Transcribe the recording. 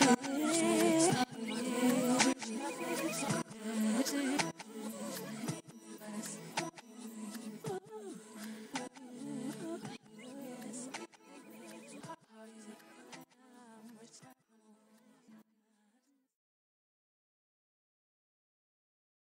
Yeah.